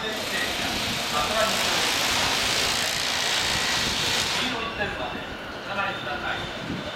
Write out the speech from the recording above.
次の1点までお下がください。